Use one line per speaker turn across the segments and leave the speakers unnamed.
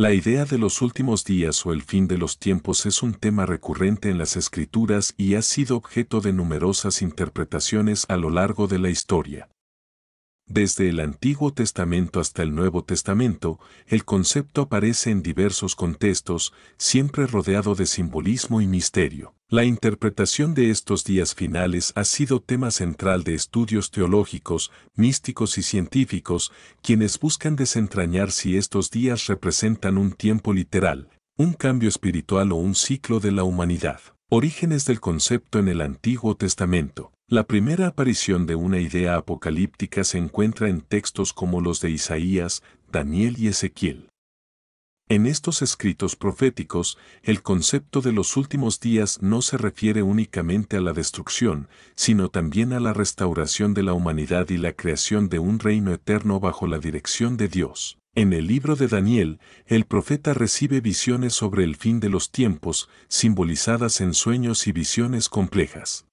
La idea de los últimos días o el fin de los tiempos es un tema recurrente en las escrituras y ha sido objeto de numerosas interpretaciones a lo largo de la historia. Desde el Antiguo Testamento hasta el Nuevo Testamento, el concepto aparece en diversos contextos, siempre rodeado de simbolismo y misterio. La interpretación de estos días finales ha sido tema central de estudios teológicos, místicos y científicos, quienes buscan desentrañar si estos días representan un tiempo literal, un cambio espiritual o un ciclo de la humanidad. Orígenes del concepto en el Antiguo Testamento. La primera aparición de una idea apocalíptica se encuentra en textos como los de Isaías, Daniel y Ezequiel. En estos escritos proféticos, el concepto de los últimos días no se refiere únicamente a la destrucción, sino también a la restauración de la humanidad y la creación de un reino eterno bajo la dirección de Dios. En el libro de Daniel, el profeta recibe visiones sobre el fin de los tiempos, simbolizadas en sueños y visiones complejas.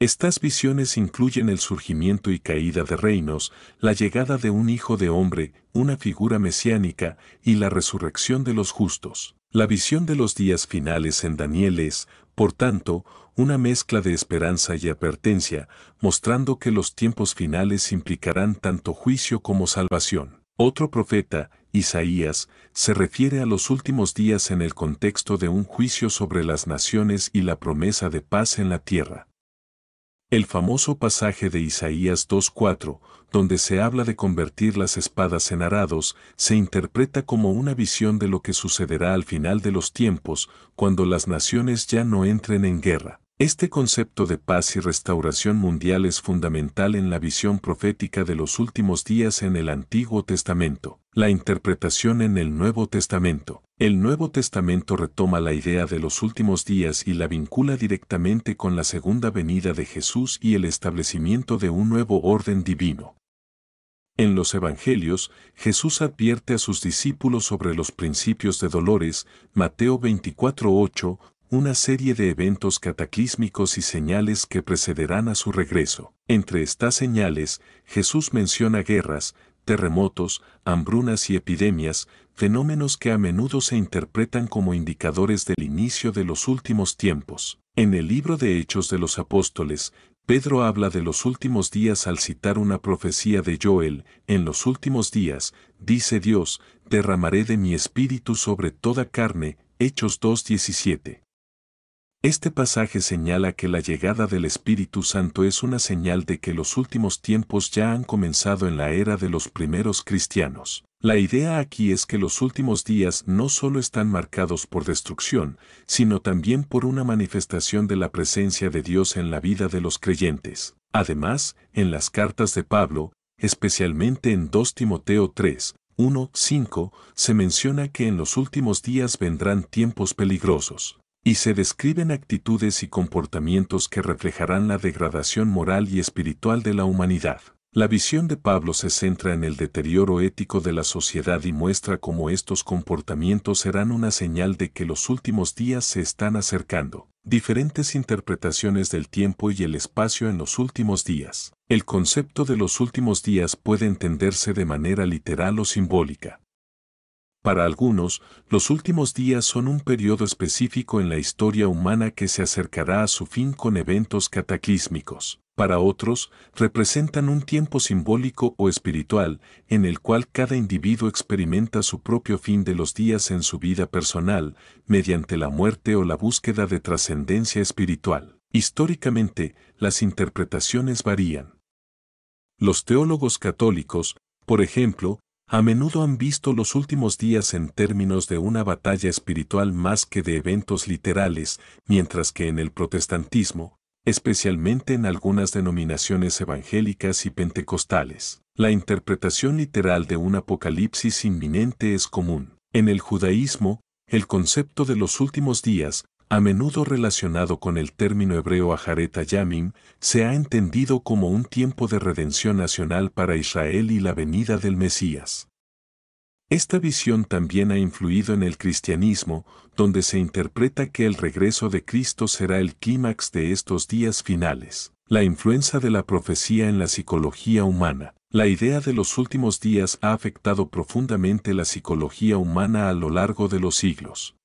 Estas visiones incluyen el surgimiento y caída de reinos, la llegada de un hijo de hombre, una figura mesiánica y la resurrección de los justos. La visión de los días finales en Daniel es, por tanto, una mezcla de esperanza y advertencia, mostrando que los tiempos finales implicarán tanto juicio como salvación. Otro profeta, Isaías, se refiere a los últimos días en el contexto de un juicio sobre las naciones y la promesa de paz en la tierra. El famoso pasaje de Isaías 2.4, donde se habla de convertir las espadas en arados, se interpreta como una visión de lo que sucederá al final de los tiempos, cuando las naciones ya no entren en guerra. Este concepto de paz y restauración mundial es fundamental en la visión profética de los últimos días en el Antiguo Testamento. La interpretación en el Nuevo Testamento. El Nuevo Testamento retoma la idea de los últimos días y la vincula directamente con la segunda venida de Jesús y el establecimiento de un nuevo orden divino. En los Evangelios, Jesús advierte a sus discípulos sobre los principios de dolores, Mateo 24:8, una serie de eventos cataclísmicos y señales que precederán a su regreso. Entre estas señales, Jesús menciona guerras, terremotos, hambrunas y epidemias, fenómenos que a menudo se interpretan como indicadores del inicio de los últimos tiempos. En el libro de Hechos de los Apóstoles, Pedro habla de los últimos días al citar una profecía de Joel, en los últimos días, dice Dios, derramaré de mi espíritu sobre toda carne, Hechos 2.17. Este pasaje señala que la llegada del Espíritu Santo es una señal de que los últimos tiempos ya han comenzado en la era de los primeros cristianos. La idea aquí es que los últimos días no solo están marcados por destrucción, sino también por una manifestación de la presencia de Dios en la vida de los creyentes. Además, en las cartas de Pablo, especialmente en 2 Timoteo 3, 1, 5, se menciona que en los últimos días vendrán tiempos peligrosos y se describen actitudes y comportamientos que reflejarán la degradación moral y espiritual de la humanidad. La visión de Pablo se centra en el deterioro ético de la sociedad y muestra cómo estos comportamientos serán una señal de que los últimos días se están acercando. Diferentes interpretaciones del tiempo y el espacio en los últimos días. El concepto de los últimos días puede entenderse de manera literal o simbólica. Para algunos, los últimos días son un periodo específico en la historia humana que se acercará a su fin con eventos cataclísmicos. Para otros, representan un tiempo simbólico o espiritual en el cual cada individuo experimenta su propio fin de los días en su vida personal, mediante la muerte o la búsqueda de trascendencia espiritual. Históricamente, las interpretaciones varían. Los teólogos católicos, por ejemplo, a menudo han visto los últimos días en términos de una batalla espiritual más que de eventos literales, mientras que en el protestantismo, especialmente en algunas denominaciones evangélicas y pentecostales, la interpretación literal de un apocalipsis inminente es común. En el judaísmo, el concepto de los últimos días, a menudo relacionado con el término hebreo Aharet Yamim, se ha entendido como un tiempo de redención nacional para Israel y la venida del Mesías. Esta visión también ha influido en el cristianismo, donde se interpreta que el regreso de Cristo será el clímax de estos días finales. La influencia de la profecía en la psicología humana. La idea de los últimos días ha afectado profundamente la psicología humana a lo largo de los siglos.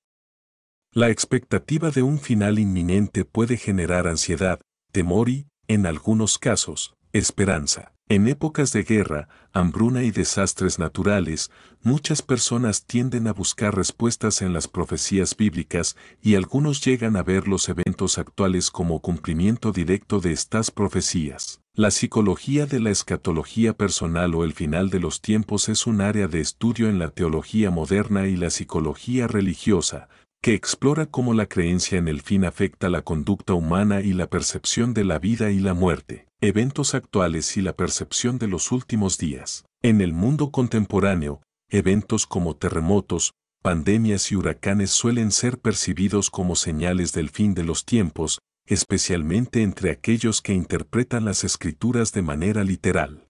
La expectativa de un final inminente puede generar ansiedad, temor y, en algunos casos, esperanza. En épocas de guerra, hambruna y desastres naturales, muchas personas tienden a buscar respuestas en las profecías bíblicas y algunos llegan a ver los eventos actuales como cumplimiento directo de estas profecías. La psicología de la escatología personal o el final de los tiempos es un área de estudio en la teología moderna y la psicología religiosa, que explora cómo la creencia en el fin afecta la conducta humana y la percepción de la vida y la muerte, eventos actuales y la percepción de los últimos días. En el mundo contemporáneo, eventos como terremotos, pandemias y huracanes suelen ser percibidos como señales del fin de los tiempos, especialmente entre aquellos que interpretan las escrituras de manera literal.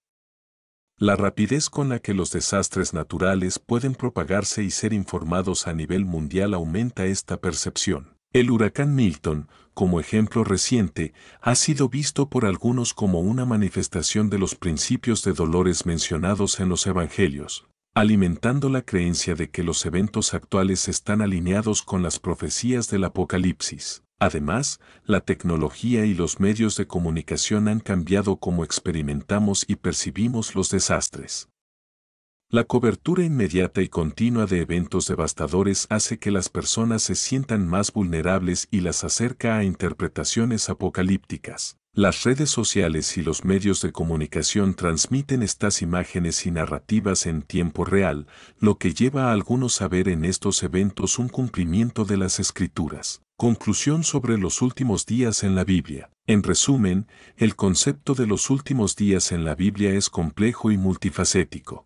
La rapidez con la que los desastres naturales pueden propagarse y ser informados a nivel mundial aumenta esta percepción. El huracán Milton, como ejemplo reciente, ha sido visto por algunos como una manifestación de los principios de dolores mencionados en los Evangelios, alimentando la creencia de que los eventos actuales están alineados con las profecías del Apocalipsis. Además, la tecnología y los medios de comunicación han cambiado cómo experimentamos y percibimos los desastres. La cobertura inmediata y continua de eventos devastadores hace que las personas se sientan más vulnerables y las acerca a interpretaciones apocalípticas. Las redes sociales y los medios de comunicación transmiten estas imágenes y narrativas en tiempo real, lo que lleva a algunos a ver en estos eventos un cumplimiento de las escrituras. Conclusión sobre los últimos días en la Biblia. En resumen, el concepto de los últimos días en la Biblia es complejo y multifacético.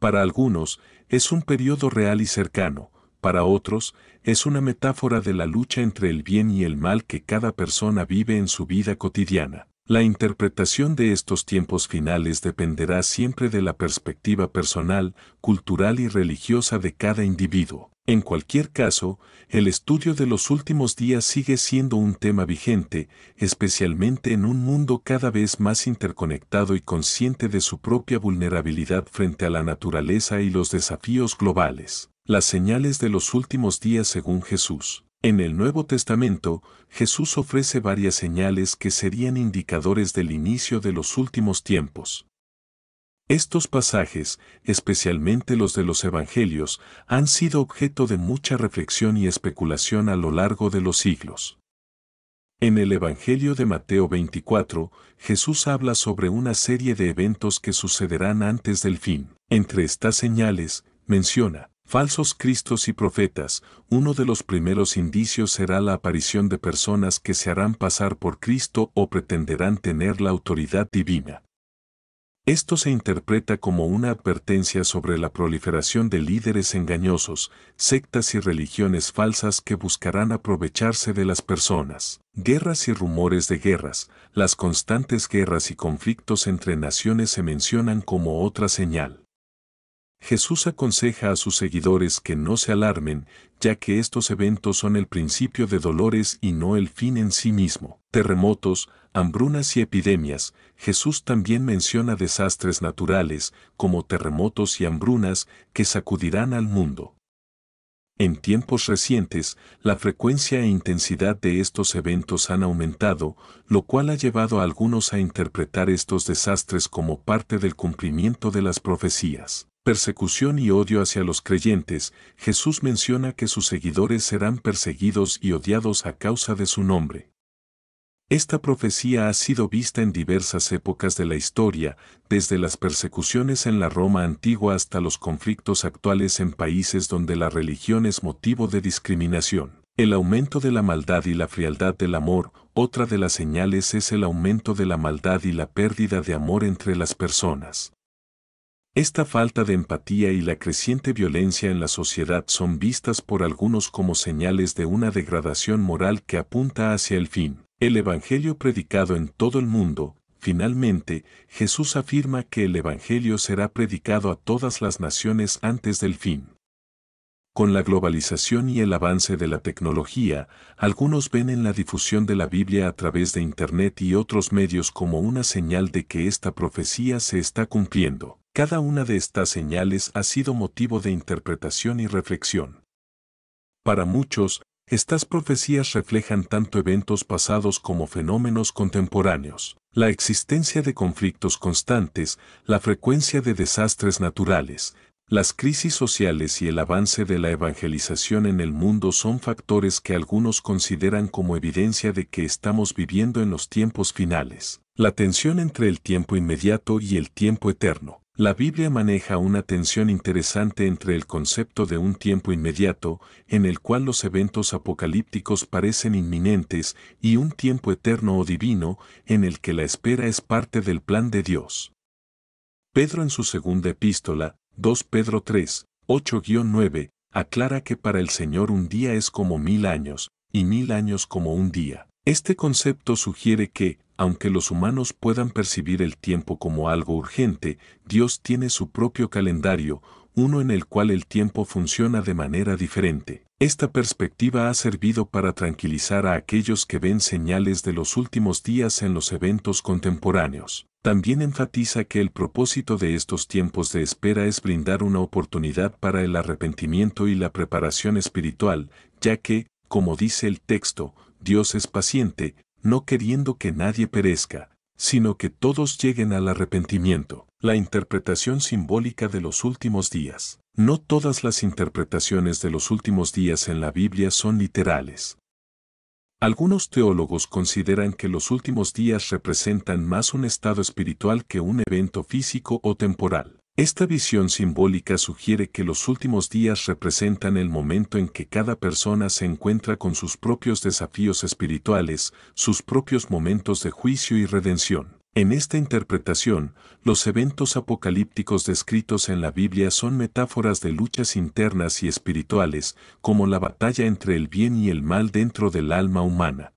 Para algunos, es un periodo real y cercano, para otros, es una metáfora de la lucha entre el bien y el mal que cada persona vive en su vida cotidiana. La interpretación de estos tiempos finales dependerá siempre de la perspectiva personal, cultural y religiosa de cada individuo. En cualquier caso, el estudio de los últimos días sigue siendo un tema vigente, especialmente en un mundo cada vez más interconectado y consciente de su propia vulnerabilidad frente a la naturaleza y los desafíos globales. Las señales de los últimos días según Jesús. En el Nuevo Testamento, Jesús ofrece varias señales que serían indicadores del inicio de los últimos tiempos. Estos pasajes, especialmente los de los Evangelios, han sido objeto de mucha reflexión y especulación a lo largo de los siglos. En el Evangelio de Mateo 24, Jesús habla sobre una serie de eventos que sucederán antes del fin. Entre estas señales, menciona, Falsos Cristos y profetas, uno de los primeros indicios será la aparición de personas que se harán pasar por Cristo o pretenderán tener la autoridad divina. Esto se interpreta como una advertencia sobre la proliferación de líderes engañosos, sectas y religiones falsas que buscarán aprovecharse de las personas. Guerras y rumores de guerras, las constantes guerras y conflictos entre naciones se mencionan como otra señal. Jesús aconseja a sus seguidores que no se alarmen, ya que estos eventos son el principio de dolores y no el fin en sí mismo. Terremotos, hambrunas y epidemias. Jesús también menciona desastres naturales, como terremotos y hambrunas, que sacudirán al mundo. En tiempos recientes, la frecuencia e intensidad de estos eventos han aumentado, lo cual ha llevado a algunos a interpretar estos desastres como parte del cumplimiento de las profecías persecución y odio hacia los creyentes, Jesús menciona que sus seguidores serán perseguidos y odiados a causa de su nombre. Esta profecía ha sido vista en diversas épocas de la historia, desde las persecuciones en la Roma antigua hasta los conflictos actuales en países donde la religión es motivo de discriminación. El aumento de la maldad y la frialdad del amor, otra de las señales es el aumento de la maldad y la pérdida de amor entre las personas. Esta falta de empatía y la creciente violencia en la sociedad son vistas por algunos como señales de una degradación moral que apunta hacia el fin. El Evangelio predicado en todo el mundo, finalmente, Jesús afirma que el Evangelio será predicado a todas las naciones antes del fin. Con la globalización y el avance de la tecnología, algunos ven en la difusión de la Biblia a través de Internet y otros medios como una señal de que esta profecía se está cumpliendo. Cada una de estas señales ha sido motivo de interpretación y reflexión. Para muchos, estas profecías reflejan tanto eventos pasados como fenómenos contemporáneos. La existencia de conflictos constantes, la frecuencia de desastres naturales, las crisis sociales y el avance de la evangelización en el mundo son factores que algunos consideran como evidencia de que estamos viviendo en los tiempos finales. La tensión entre el tiempo inmediato y el tiempo eterno. La Biblia maneja una tensión interesante entre el concepto de un tiempo inmediato, en el cual los eventos apocalípticos parecen inminentes, y un tiempo eterno o divino, en el que la espera es parte del plan de Dios. Pedro en su segunda epístola, 2 Pedro 3, 8-9, aclara que para el Señor un día es como mil años, y mil años como un día. Este concepto sugiere que, aunque los humanos puedan percibir el tiempo como algo urgente, Dios tiene su propio calendario, uno en el cual el tiempo funciona de manera diferente. Esta perspectiva ha servido para tranquilizar a aquellos que ven señales de los últimos días en los eventos contemporáneos. También enfatiza que el propósito de estos tiempos de espera es brindar una oportunidad para el arrepentimiento y la preparación espiritual, ya que, como dice el texto, Dios es paciente, no queriendo que nadie perezca, sino que todos lleguen al arrepentimiento. La interpretación simbólica de los últimos días. No todas las interpretaciones de los últimos días en la Biblia son literales. Algunos teólogos consideran que los últimos días representan más un estado espiritual que un evento físico o temporal. Esta visión simbólica sugiere que los últimos días representan el momento en que cada persona se encuentra con sus propios desafíos espirituales, sus propios momentos de juicio y redención. En esta interpretación, los eventos apocalípticos descritos en la Biblia son metáforas de luchas internas y espirituales, como la batalla entre el bien y el mal dentro del alma humana.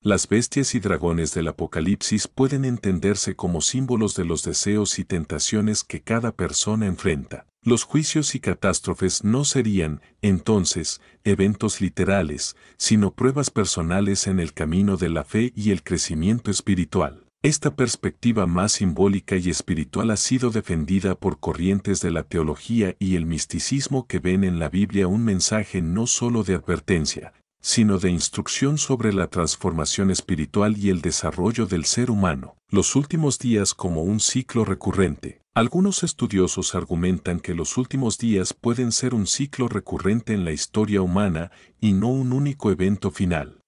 Las bestias y dragones del Apocalipsis pueden entenderse como símbolos de los deseos y tentaciones que cada persona enfrenta. Los juicios y catástrofes no serían, entonces, eventos literales, sino pruebas personales en el camino de la fe y el crecimiento espiritual. Esta perspectiva más simbólica y espiritual ha sido defendida por corrientes de la teología y el misticismo que ven en la Biblia un mensaje no solo de advertencia, sino de instrucción sobre la transformación espiritual y el desarrollo del ser humano, los últimos días como un ciclo recurrente. Algunos estudiosos argumentan que los últimos días pueden ser un ciclo recurrente en la historia humana y no un único evento final.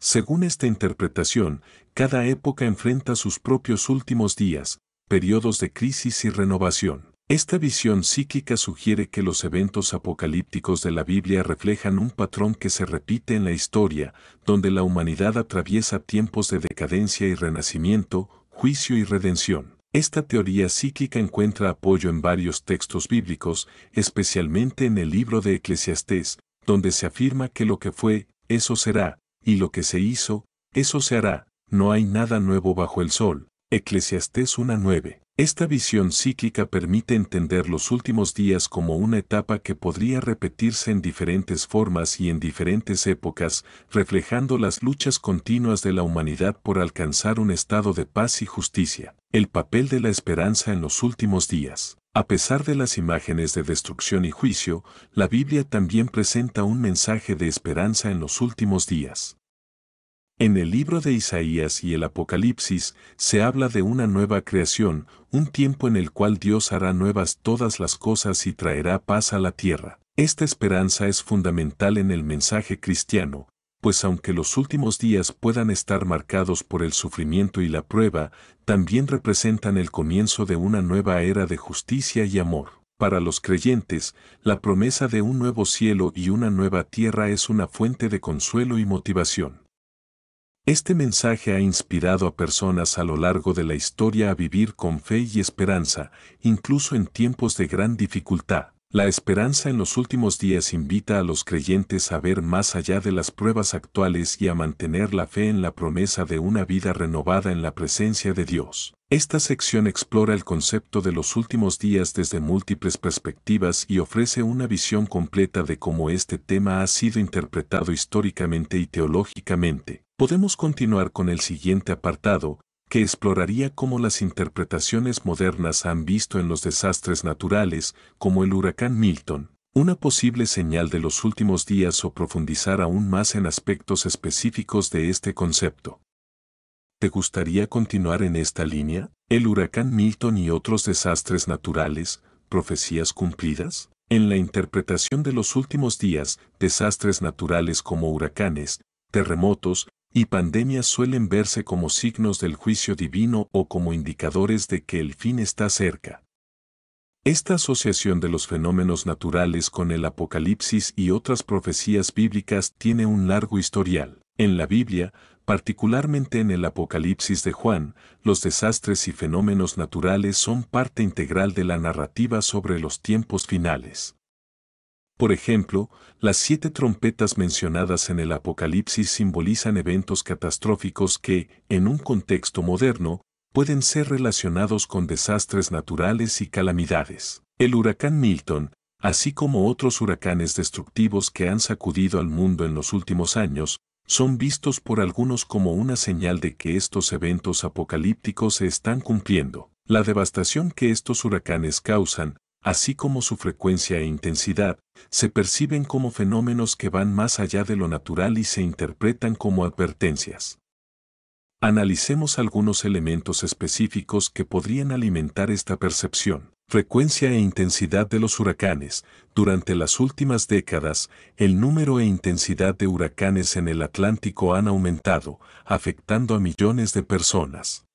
Según esta interpretación, cada época enfrenta sus propios últimos días, periodos de crisis y renovación. Esta visión cíclica sugiere que los eventos apocalípticos de la Biblia reflejan un patrón que se repite en la historia, donde la humanidad atraviesa tiempos de decadencia y renacimiento, juicio y redención. Esta teoría cíclica encuentra apoyo en varios textos bíblicos, especialmente en el libro de Eclesiastés, donde se afirma que lo que fue, eso será, y lo que se hizo, eso se hará, no hay nada nuevo bajo el sol. Eclesiastés 1.9. Esta visión cíclica permite entender los últimos días como una etapa que podría repetirse en diferentes formas y en diferentes épocas, reflejando las luchas continuas de la humanidad por alcanzar un estado de paz y justicia. El papel de la esperanza en los últimos días. A pesar de las imágenes de destrucción y juicio, la Biblia también presenta un mensaje de esperanza en los últimos días. En el libro de Isaías y el Apocalipsis se habla de una nueva creación, un tiempo en el cual Dios hará nuevas todas las cosas y traerá paz a la tierra. Esta esperanza es fundamental en el mensaje cristiano, pues aunque los últimos días puedan estar marcados por el sufrimiento y la prueba, también representan el comienzo de una nueva era de justicia y amor. Para los creyentes, la promesa de un nuevo cielo y una nueva tierra es una fuente de consuelo y motivación. Este mensaje ha inspirado a personas a lo largo de la historia a vivir con fe y esperanza, incluso en tiempos de gran dificultad. La esperanza en los últimos días invita a los creyentes a ver más allá de las pruebas actuales y a mantener la fe en la promesa de una vida renovada en la presencia de Dios. Esta sección explora el concepto de los últimos días desde múltiples perspectivas y ofrece una visión completa de cómo este tema ha sido interpretado históricamente y teológicamente. Podemos continuar con el siguiente apartado, que exploraría cómo las interpretaciones modernas han visto en los desastres naturales, como el huracán Milton, una posible señal de los últimos días o profundizar aún más en aspectos específicos de este concepto. ¿Te gustaría continuar en esta línea? El huracán Milton y otros desastres naturales, profecías cumplidas. En la interpretación de los últimos días, desastres naturales como huracanes, terremotos y pandemias suelen verse como signos del juicio divino o como indicadores de que el fin está cerca. Esta asociación de los fenómenos naturales con el Apocalipsis y otras profecías bíblicas tiene un largo historial. En la Biblia, particularmente en el Apocalipsis de Juan, los desastres y fenómenos naturales son parte integral de la narrativa sobre los tiempos finales. Por ejemplo, las siete trompetas mencionadas en el Apocalipsis simbolizan eventos catastróficos que, en un contexto moderno, pueden ser relacionados con desastres naturales y calamidades. El huracán Milton, así como otros huracanes destructivos que han sacudido al mundo en los últimos años, son vistos por algunos como una señal de que estos eventos apocalípticos se están cumpliendo. La devastación que estos huracanes causan, así como su frecuencia e intensidad, se perciben como fenómenos que van más allá de lo natural y se interpretan como advertencias. Analicemos algunos elementos específicos que podrían alimentar esta percepción. Frecuencia e intensidad de los huracanes. Durante las últimas décadas, el número e intensidad de huracanes en el Atlántico han aumentado, afectando a millones de personas.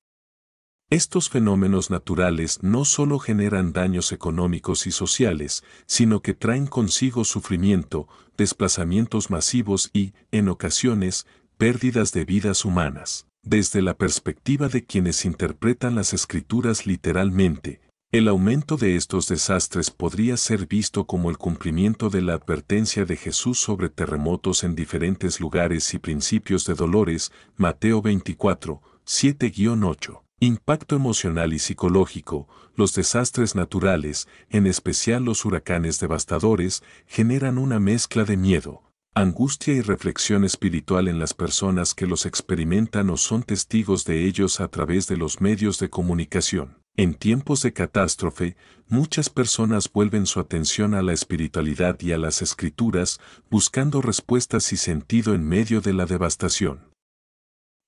Estos fenómenos naturales no solo generan daños económicos y sociales, sino que traen consigo sufrimiento, desplazamientos masivos y, en ocasiones, pérdidas de vidas humanas. Desde la perspectiva de quienes interpretan las escrituras literalmente, el aumento de estos desastres podría ser visto como el cumplimiento de la advertencia de Jesús sobre terremotos en diferentes lugares y principios de dolores, Mateo 24, 7-8. Impacto emocional y psicológico, los desastres naturales, en especial los huracanes devastadores, generan una mezcla de miedo, angustia y reflexión espiritual en las personas que los experimentan o son testigos de ellos a través de los medios de comunicación. En tiempos de catástrofe, muchas personas vuelven su atención a la espiritualidad y a las escrituras, buscando respuestas y sentido en medio de la devastación.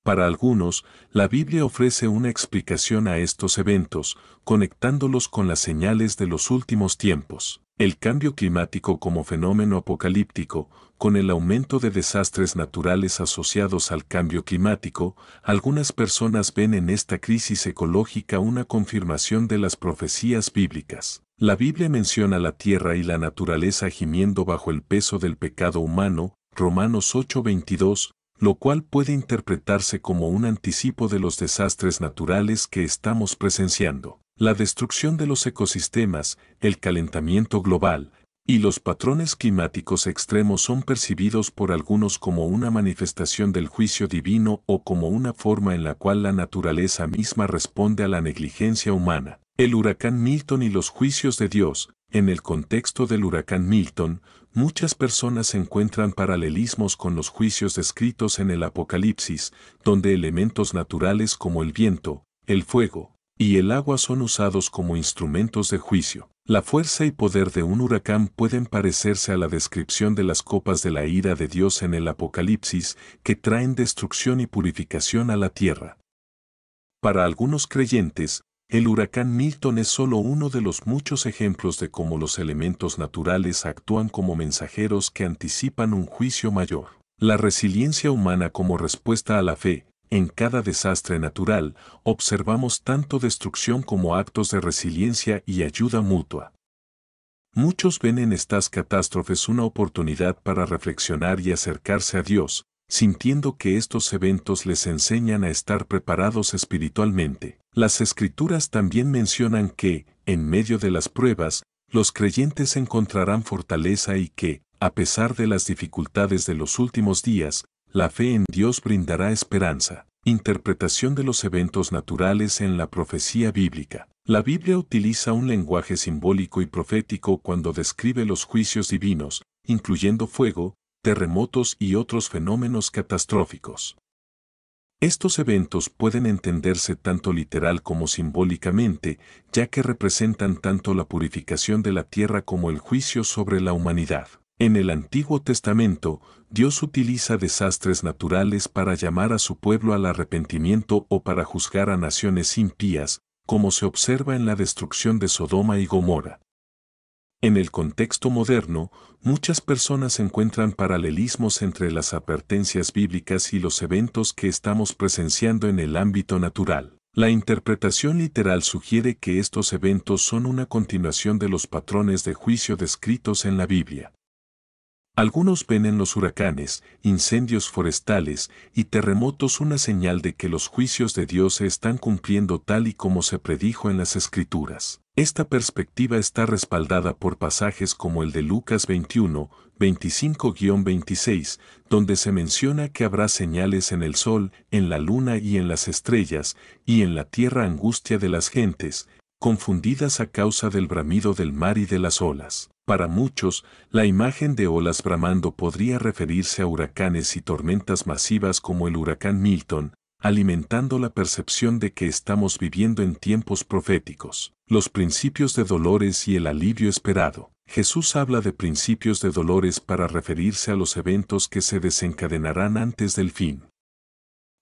Para algunos, la Biblia ofrece una explicación a estos eventos, conectándolos con las señales de los últimos tiempos. El cambio climático como fenómeno apocalíptico, con el aumento de desastres naturales asociados al cambio climático, algunas personas ven en esta crisis ecológica una confirmación de las profecías bíblicas. La Biblia menciona la tierra y la naturaleza gimiendo bajo el peso del pecado humano, Romanos 8:22, lo cual puede interpretarse como un anticipo de los desastres naturales que estamos presenciando. La destrucción de los ecosistemas, el calentamiento global y los patrones climáticos extremos son percibidos por algunos como una manifestación del juicio divino o como una forma en la cual la naturaleza misma responde a la negligencia humana. El huracán Milton y los juicios de Dios, en el contexto del huracán Milton, muchas personas encuentran paralelismos con los juicios descritos en el Apocalipsis, donde elementos naturales como el viento, el fuego y el agua son usados como instrumentos de juicio. La fuerza y poder de un huracán pueden parecerse a la descripción de las copas de la ira de Dios en el Apocalipsis, que traen destrucción y purificación a la tierra. Para algunos creyentes, el huracán Milton es solo uno de los muchos ejemplos de cómo los elementos naturales actúan como mensajeros que anticipan un juicio mayor. La resiliencia humana como respuesta a la fe, en cada desastre natural, observamos tanto destrucción como actos de resiliencia y ayuda mutua. Muchos ven en estas catástrofes una oportunidad para reflexionar y acercarse a Dios, sintiendo que estos eventos les enseñan a estar preparados espiritualmente. Las escrituras también mencionan que, en medio de las pruebas, los creyentes encontrarán fortaleza y que, a pesar de las dificultades de los últimos días, la fe en Dios brindará esperanza. Interpretación de los eventos naturales en la profecía bíblica. La Biblia utiliza un lenguaje simbólico y profético cuando describe los juicios divinos, incluyendo fuego, terremotos y otros fenómenos catastróficos. Estos eventos pueden entenderse tanto literal como simbólicamente, ya que representan tanto la purificación de la tierra como el juicio sobre la humanidad. En el Antiguo Testamento, Dios utiliza desastres naturales para llamar a su pueblo al arrepentimiento o para juzgar a naciones impías, como se observa en la destrucción de Sodoma y Gomorra. En el contexto moderno, muchas personas encuentran paralelismos entre las advertencias bíblicas y los eventos que estamos presenciando en el ámbito natural. La interpretación literal sugiere que estos eventos son una continuación de los patrones de juicio descritos en la Biblia. Algunos ven en los huracanes, incendios forestales y terremotos una señal de que los juicios de Dios se están cumpliendo tal y como se predijo en las Escrituras. Esta perspectiva está respaldada por pasajes como el de Lucas 21, 25-26, donde se menciona que habrá señales en el sol, en la luna y en las estrellas, y en la tierra angustia de las gentes, confundidas a causa del bramido del mar y de las olas. Para muchos, la imagen de olas bramando podría referirse a huracanes y tormentas masivas como el huracán Milton, alimentando la percepción de que estamos viviendo en tiempos proféticos. Los principios de dolores y el alivio esperado. Jesús habla de principios de dolores para referirse a los eventos que se desencadenarán antes del fin.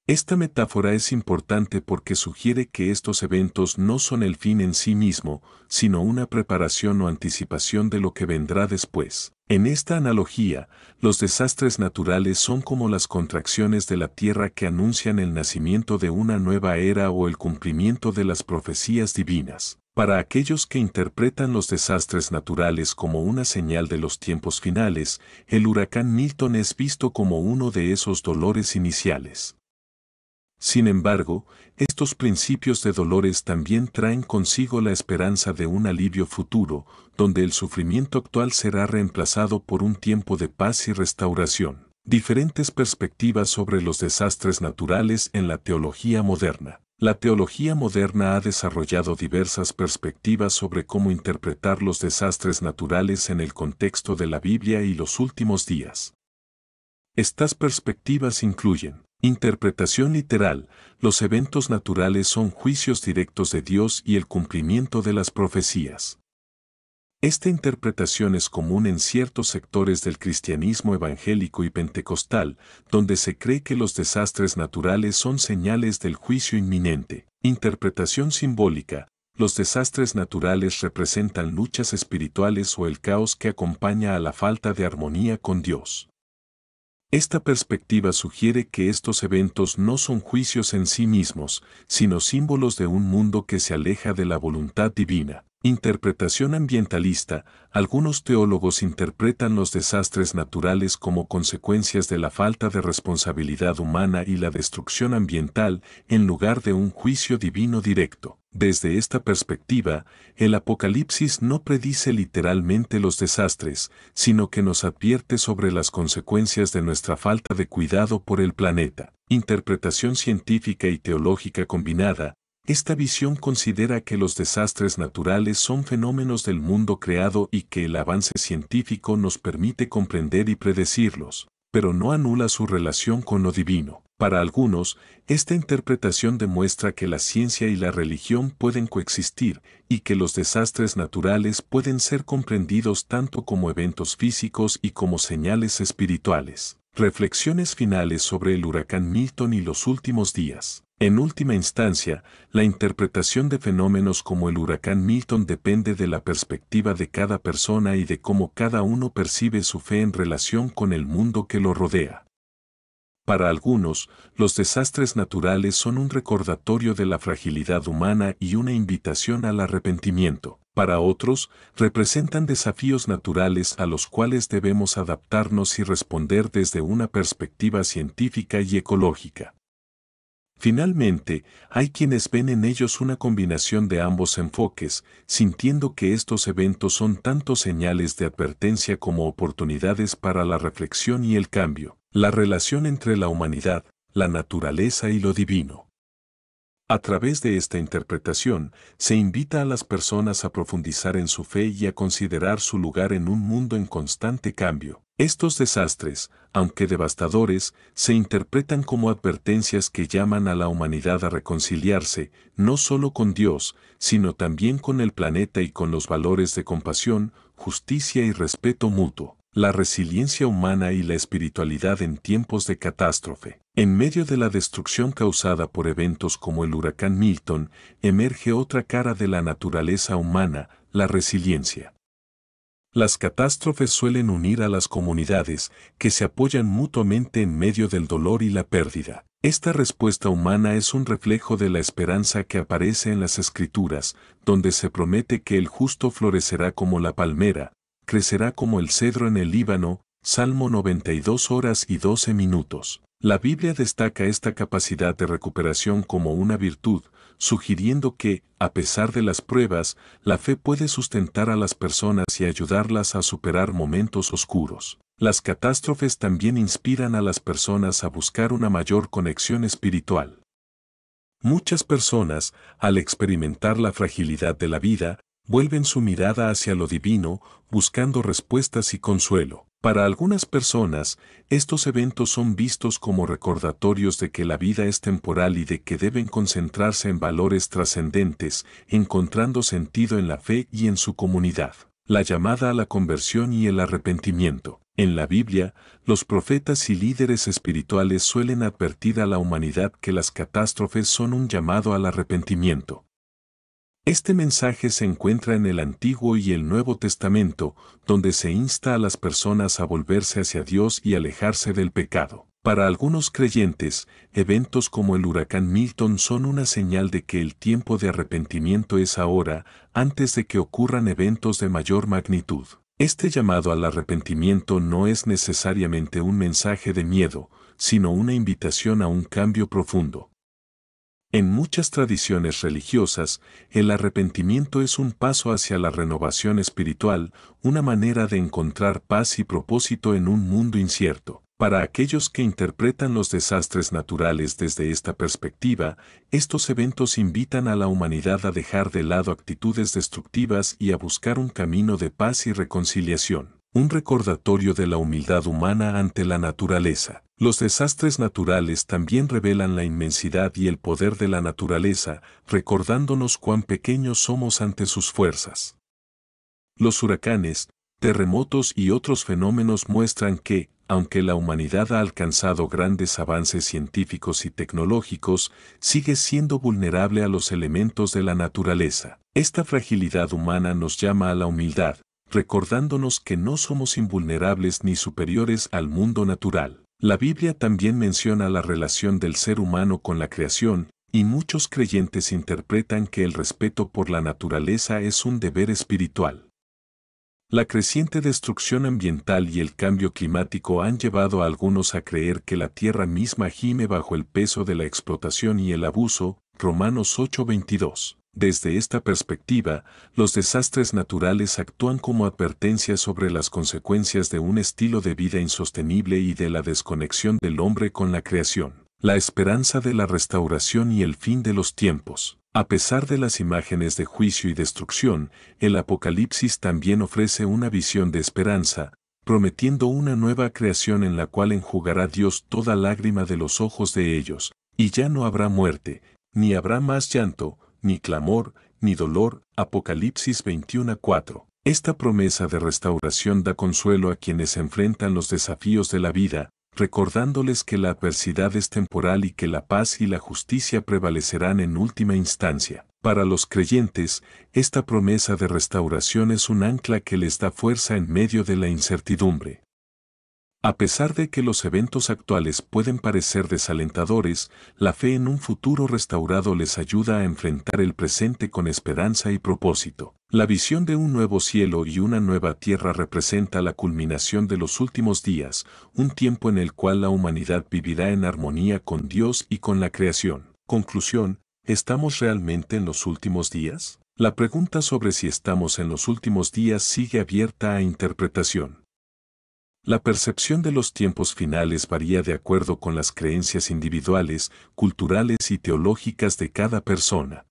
Esta metáfora es importante porque sugiere que estos eventos no son el fin en sí mismo, sino una preparación o anticipación de lo que vendrá después. En esta analogía, los desastres naturales son como las contracciones de la tierra que anuncian el nacimiento de una nueva era o el cumplimiento de las profecías divinas. Para aquellos que interpretan los desastres naturales como una señal de los tiempos finales, el huracán Milton es visto como uno de esos dolores iniciales. Sin embargo, estos principios de dolores también traen consigo la esperanza de un alivio futuro, donde el sufrimiento actual será reemplazado por un tiempo de paz y restauración. Diferentes perspectivas sobre los desastres naturales en la teología moderna. La teología moderna ha desarrollado diversas perspectivas sobre cómo interpretar los desastres naturales en el contexto de la Biblia y los últimos días. Estas perspectivas incluyen Interpretación literal, los eventos naturales son juicios directos de Dios y el cumplimiento de las profecías. Esta interpretación es común en ciertos sectores del cristianismo evangélico y pentecostal, donde se cree que los desastres naturales son señales del juicio inminente. Interpretación simbólica, los desastres naturales representan luchas espirituales o el caos que acompaña a la falta de armonía con Dios. Esta perspectiva sugiere que estos eventos no son juicios en sí mismos, sino símbolos de un mundo que se aleja de la voluntad divina. Interpretación ambientalista, algunos teólogos interpretan los desastres naturales como consecuencias de la falta de responsabilidad humana y la destrucción ambiental en lugar de un juicio divino directo. Desde esta perspectiva, el Apocalipsis no predice literalmente los desastres, sino que nos advierte sobre las consecuencias de nuestra falta de cuidado por el planeta. Interpretación científica y teológica combinada, esta visión considera que los desastres naturales son fenómenos del mundo creado y que el avance científico nos permite comprender y predecirlos, pero no anula su relación con lo divino. Para algunos, esta interpretación demuestra que la ciencia y la religión pueden coexistir y que los desastres naturales pueden ser comprendidos tanto como eventos físicos y como señales espirituales. Reflexiones finales sobre el huracán Milton y los últimos días. En última instancia, la interpretación de fenómenos como el huracán Milton depende de la perspectiva de cada persona y de cómo cada uno percibe su fe en relación con el mundo que lo rodea. Para algunos, los desastres naturales son un recordatorio de la fragilidad humana y una invitación al arrepentimiento. Para otros, representan desafíos naturales a los cuales debemos adaptarnos y responder desde una perspectiva científica y ecológica. Finalmente, hay quienes ven en ellos una combinación de ambos enfoques, sintiendo que estos eventos son tanto señales de advertencia como oportunidades para la reflexión y el cambio. La relación entre la humanidad, la naturaleza y lo divino. A través de esta interpretación, se invita a las personas a profundizar en su fe y a considerar su lugar en un mundo en constante cambio. Estos desastres, aunque devastadores, se interpretan como advertencias que llaman a la humanidad a reconciliarse, no solo con Dios, sino también con el planeta y con los valores de compasión, justicia y respeto mutuo la resiliencia humana y la espiritualidad en tiempos de catástrofe. En medio de la destrucción causada por eventos como el huracán Milton, emerge otra cara de la naturaleza humana, la resiliencia. Las catástrofes suelen unir a las comunidades, que se apoyan mutuamente en medio del dolor y la pérdida. Esta respuesta humana es un reflejo de la esperanza que aparece en las Escrituras, donde se promete que el justo florecerá como la palmera, crecerá como el cedro en el Líbano, Salmo 92 horas y 12 minutos. La Biblia destaca esta capacidad de recuperación como una virtud, sugiriendo que, a pesar de las pruebas, la fe puede sustentar a las personas y ayudarlas a superar momentos oscuros. Las catástrofes también inspiran a las personas a buscar una mayor conexión espiritual. Muchas personas, al experimentar la fragilidad de la vida, vuelven su mirada hacia lo divino, buscando respuestas y consuelo. Para algunas personas, estos eventos son vistos como recordatorios de que la vida es temporal y de que deben concentrarse en valores trascendentes, encontrando sentido en la fe y en su comunidad. La llamada a la conversión y el arrepentimiento. En la Biblia, los profetas y líderes espirituales suelen advertir a la humanidad que las catástrofes son un llamado al arrepentimiento. Este mensaje se encuentra en el Antiguo y el Nuevo Testamento, donde se insta a las personas a volverse hacia Dios y alejarse del pecado. Para algunos creyentes, eventos como el huracán Milton son una señal de que el tiempo de arrepentimiento es ahora, antes de que ocurran eventos de mayor magnitud. Este llamado al arrepentimiento no es necesariamente un mensaje de miedo, sino una invitación a un cambio profundo. En muchas tradiciones religiosas, el arrepentimiento es un paso hacia la renovación espiritual, una manera de encontrar paz y propósito en un mundo incierto. Para aquellos que interpretan los desastres naturales desde esta perspectiva, estos eventos invitan a la humanidad a dejar de lado actitudes destructivas y a buscar un camino de paz y reconciliación un recordatorio de la humildad humana ante la naturaleza. Los desastres naturales también revelan la inmensidad y el poder de la naturaleza, recordándonos cuán pequeños somos ante sus fuerzas. Los huracanes, terremotos y otros fenómenos muestran que, aunque la humanidad ha alcanzado grandes avances científicos y tecnológicos, sigue siendo vulnerable a los elementos de la naturaleza. Esta fragilidad humana nos llama a la humildad, recordándonos que no somos invulnerables ni superiores al mundo natural. La Biblia también menciona la relación del ser humano con la creación, y muchos creyentes interpretan que el respeto por la naturaleza es un deber espiritual. La creciente destrucción ambiental y el cambio climático han llevado a algunos a creer que la tierra misma gime bajo el peso de la explotación y el abuso, Romanos 8:22. Desde esta perspectiva, los desastres naturales actúan como advertencias sobre las consecuencias de un estilo de vida insostenible y de la desconexión del hombre con la creación, la esperanza de la restauración y el fin de los tiempos. A pesar de las imágenes de juicio y destrucción, el Apocalipsis también ofrece una visión de esperanza, prometiendo una nueva creación en la cual enjugará Dios toda lágrima de los ojos de ellos, y ya no habrá muerte, ni habrá más llanto, ni clamor, ni dolor. Apocalipsis 21:4. Esta promesa de restauración da consuelo a quienes enfrentan los desafíos de la vida, recordándoles que la adversidad es temporal y que la paz y la justicia prevalecerán en última instancia. Para los creyentes, esta promesa de restauración es un ancla que les da fuerza en medio de la incertidumbre. A pesar de que los eventos actuales pueden parecer desalentadores, la fe en un futuro restaurado les ayuda a enfrentar el presente con esperanza y propósito. La visión de un nuevo cielo y una nueva tierra representa la culminación de los últimos días, un tiempo en el cual la humanidad vivirá en armonía con Dios y con la creación. Conclusión, ¿estamos realmente en los últimos días? La pregunta sobre si estamos en los últimos días sigue abierta a interpretación. La percepción de los tiempos finales varía de acuerdo con las creencias individuales, culturales y teológicas de cada persona.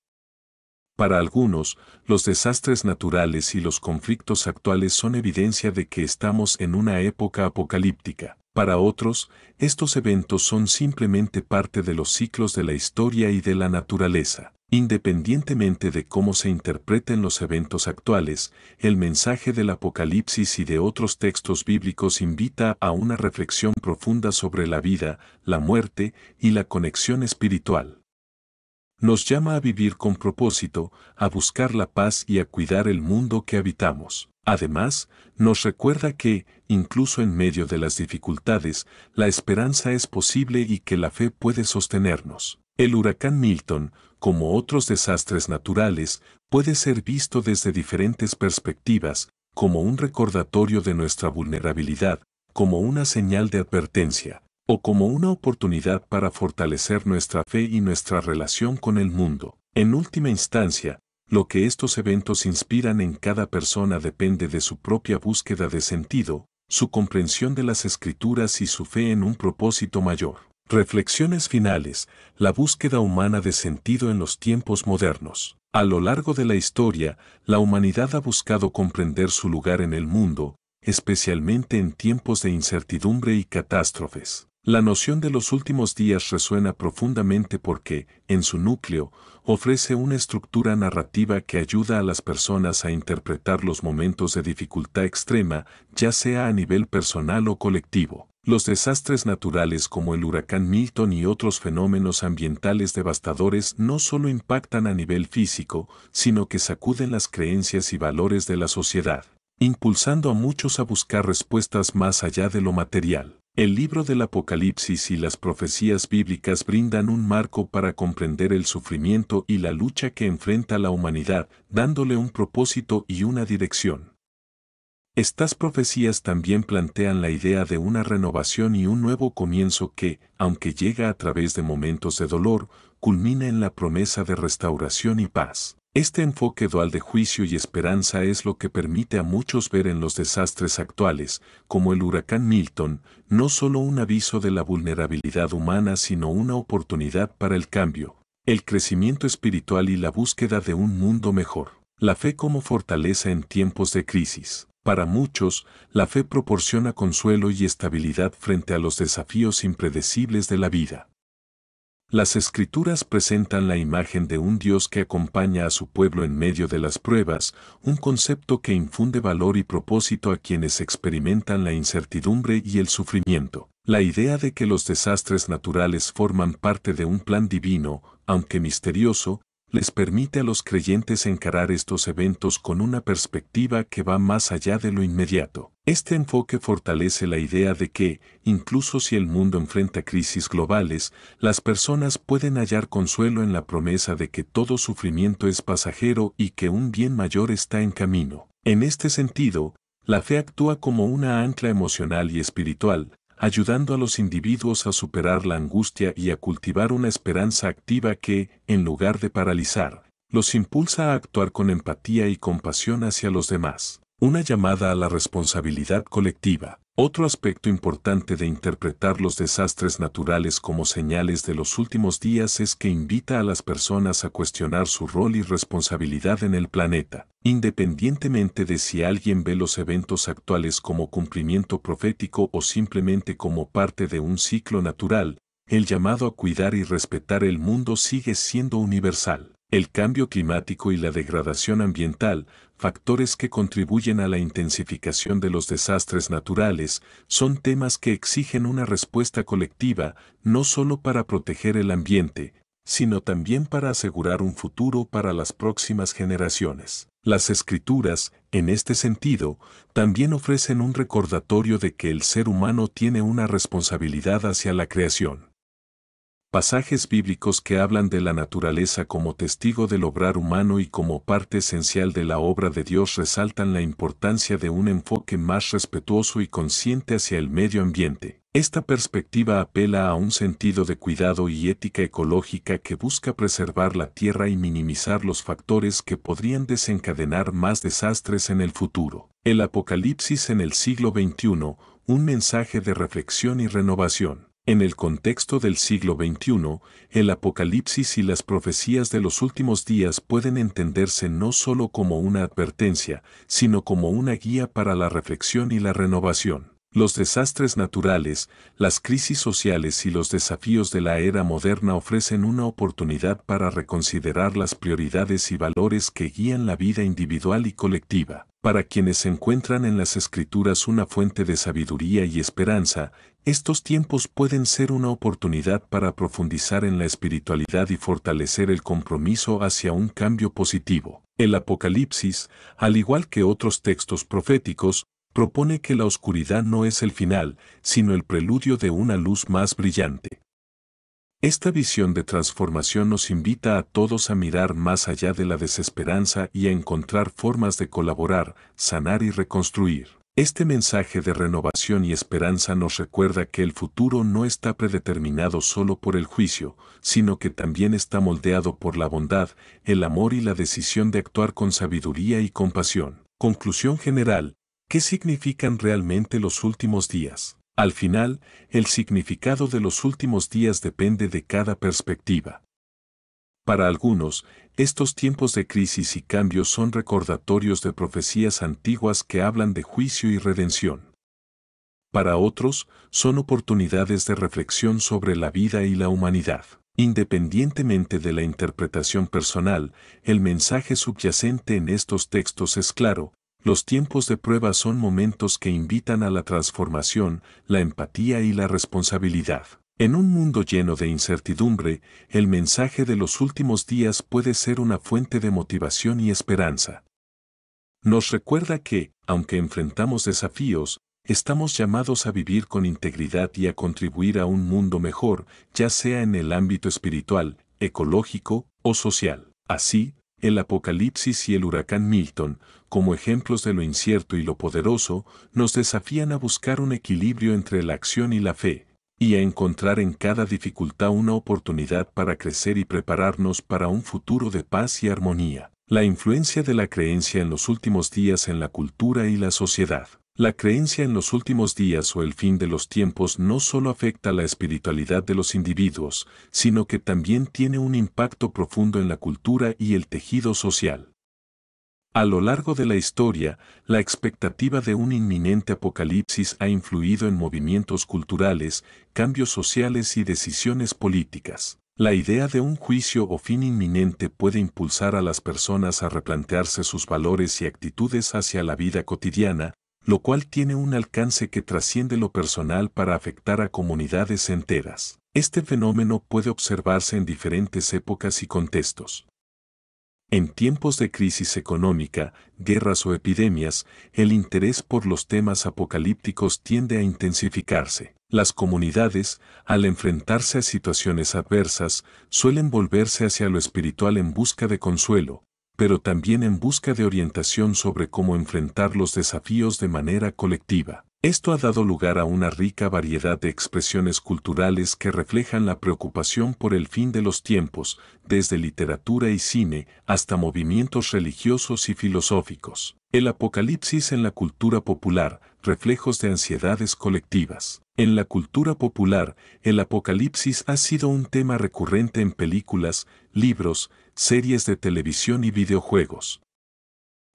Para algunos, los desastres naturales y los conflictos actuales son evidencia de que estamos en una época apocalíptica. Para otros, estos eventos son simplemente parte de los ciclos de la historia y de la naturaleza. Independientemente de cómo se interpreten los eventos actuales, el mensaje del Apocalipsis y de otros textos bíblicos invita a una reflexión profunda sobre la vida, la muerte y la conexión espiritual. Nos llama a vivir con propósito, a buscar la paz y a cuidar el mundo que habitamos. Además, nos recuerda que, incluso en medio de las dificultades, la esperanza es posible y que la fe puede sostenernos. El huracán Milton, como otros desastres naturales, puede ser visto desde diferentes perspectivas, como un recordatorio de nuestra vulnerabilidad, como una señal de advertencia, o como una oportunidad para fortalecer nuestra fe y nuestra relación con el mundo. En última instancia, lo que estos eventos inspiran en cada persona depende de su propia búsqueda de sentido, su comprensión de las escrituras y su fe en un propósito mayor. Reflexiones finales, la búsqueda humana de sentido en los tiempos modernos. A lo largo de la historia, la humanidad ha buscado comprender su lugar en el mundo, especialmente en tiempos de incertidumbre y catástrofes. La noción de los últimos días resuena profundamente porque, en su núcleo, ofrece una estructura narrativa que ayuda a las personas a interpretar los momentos de dificultad extrema, ya sea a nivel personal o colectivo. Los desastres naturales como el huracán Milton y otros fenómenos ambientales devastadores no solo impactan a nivel físico, sino que sacuden las creencias y valores de la sociedad, impulsando a muchos a buscar respuestas más allá de lo material. El libro del Apocalipsis y las profecías bíblicas brindan un marco para comprender el sufrimiento y la lucha que enfrenta la humanidad, dándole un propósito y una dirección. Estas profecías también plantean la idea de una renovación y un nuevo comienzo que, aunque llega a través de momentos de dolor, culmina en la promesa de restauración y paz. Este enfoque dual de juicio y esperanza es lo que permite a muchos ver en los desastres actuales, como el huracán Milton, no solo un aviso de la vulnerabilidad humana, sino una oportunidad para el cambio, el crecimiento espiritual y la búsqueda de un mundo mejor. La fe como fortaleza en tiempos de crisis. Para muchos, la fe proporciona consuelo y estabilidad frente a los desafíos impredecibles de la vida. Las escrituras presentan la imagen de un Dios que acompaña a su pueblo en medio de las pruebas, un concepto que infunde valor y propósito a quienes experimentan la incertidumbre y el sufrimiento. La idea de que los desastres naturales forman parte de un plan divino, aunque misterioso, les permite a los creyentes encarar estos eventos con una perspectiva que va más allá de lo inmediato. Este enfoque fortalece la idea de que, incluso si el mundo enfrenta crisis globales, las personas pueden hallar consuelo en la promesa de que todo sufrimiento es pasajero y que un bien mayor está en camino. En este sentido, la fe actúa como una ancla emocional y espiritual, ayudando a los individuos a superar la angustia y a cultivar una esperanza activa que, en lugar de paralizar, los impulsa a actuar con empatía y compasión hacia los demás. Una llamada a la responsabilidad colectiva. Otro aspecto importante de interpretar los desastres naturales como señales de los últimos días es que invita a las personas a cuestionar su rol y responsabilidad en el planeta, independientemente de si alguien ve los eventos actuales como cumplimiento profético o simplemente como parte de un ciclo natural, el llamado a cuidar y respetar el mundo sigue siendo universal. El cambio climático y la degradación ambiental, factores que contribuyen a la intensificación de los desastres naturales, son temas que exigen una respuesta colectiva, no solo para proteger el ambiente, sino también para asegurar un futuro para las próximas generaciones. Las escrituras, en este sentido, también ofrecen un recordatorio de que el ser humano tiene una responsabilidad hacia la creación. Pasajes bíblicos que hablan de la naturaleza como testigo del obrar humano y como parte esencial de la obra de Dios resaltan la importancia de un enfoque más respetuoso y consciente hacia el medio ambiente. Esta perspectiva apela a un sentido de cuidado y ética ecológica que busca preservar la tierra y minimizar los factores que podrían desencadenar más desastres en el futuro. El Apocalipsis en el siglo XXI, un mensaje de reflexión y renovación. En el contexto del siglo XXI, el Apocalipsis y las profecías de los últimos días pueden entenderse no solo como una advertencia, sino como una guía para la reflexión y la renovación. Los desastres naturales, las crisis sociales y los desafíos de la era moderna ofrecen una oportunidad para reconsiderar las prioridades y valores que guían la vida individual y colectiva. Para quienes encuentran en las escrituras una fuente de sabiduría y esperanza, estos tiempos pueden ser una oportunidad para profundizar en la espiritualidad y fortalecer el compromiso hacia un cambio positivo. El Apocalipsis, al igual que otros textos proféticos, propone que la oscuridad no es el final, sino el preludio de una luz más brillante. Esta visión de transformación nos invita a todos a mirar más allá de la desesperanza y a encontrar formas de colaborar, sanar y reconstruir. Este mensaje de renovación y esperanza nos recuerda que el futuro no está predeterminado solo por el juicio, sino que también está moldeado por la bondad, el amor y la decisión de actuar con sabiduría y compasión. Conclusión general, ¿Qué significan realmente los últimos días? Al final, el significado de los últimos días depende de cada perspectiva. Para algunos, estos tiempos de crisis y cambios son recordatorios de profecías antiguas que hablan de juicio y redención. Para otros, son oportunidades de reflexión sobre la vida y la humanidad. Independientemente de la interpretación personal, el mensaje subyacente en estos textos es claro, los tiempos de prueba son momentos que invitan a la transformación, la empatía y la responsabilidad. En un mundo lleno de incertidumbre, el mensaje de los últimos días puede ser una fuente de motivación y esperanza. Nos recuerda que, aunque enfrentamos desafíos, estamos llamados a vivir con integridad y a contribuir a un mundo mejor, ya sea en el ámbito espiritual, ecológico o social. Así, el Apocalipsis y el huracán Milton, como ejemplos de lo incierto y lo poderoso, nos desafían a buscar un equilibrio entre la acción y la fe, y a encontrar en cada dificultad una oportunidad para crecer y prepararnos para un futuro de paz y armonía. La influencia de la creencia en los últimos días en la cultura y la sociedad. La creencia en los últimos días o el fin de los tiempos no solo afecta la espiritualidad de los individuos, sino que también tiene un impacto profundo en la cultura y el tejido social. A lo largo de la historia, la expectativa de un inminente apocalipsis ha influido en movimientos culturales, cambios sociales y decisiones políticas. La idea de un juicio o fin inminente puede impulsar a las personas a replantearse sus valores y actitudes hacia la vida cotidiana, lo cual tiene un alcance que trasciende lo personal para afectar a comunidades enteras. Este fenómeno puede observarse en diferentes épocas y contextos. En tiempos de crisis económica, guerras o epidemias, el interés por los temas apocalípticos tiende a intensificarse. Las comunidades, al enfrentarse a situaciones adversas, suelen volverse hacia lo espiritual en busca de consuelo, pero también en busca de orientación sobre cómo enfrentar los desafíos de manera colectiva. Esto ha dado lugar a una rica variedad de expresiones culturales que reflejan la preocupación por el fin de los tiempos, desde literatura y cine hasta movimientos religiosos y filosóficos. El apocalipsis en la cultura popular, reflejos de ansiedades colectivas. En la cultura popular, el apocalipsis ha sido un tema recurrente en películas, libros, series de televisión y videojuegos.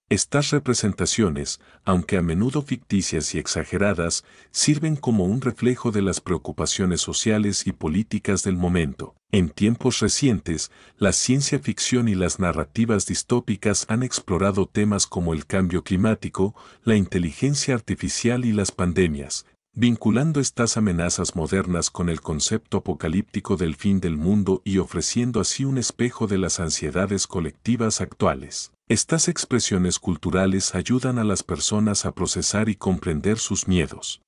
Estas representaciones, aunque a menudo ficticias y exageradas, sirven como un reflejo de las preocupaciones sociales y políticas del momento. En tiempos recientes, la ciencia ficción y las narrativas distópicas han explorado temas como el cambio climático, la inteligencia artificial y las pandemias, vinculando estas amenazas modernas con el concepto apocalíptico del fin del mundo y ofreciendo así un espejo de las ansiedades colectivas actuales. Estas expresiones culturales ayudan a las personas a procesar y comprender sus miedos.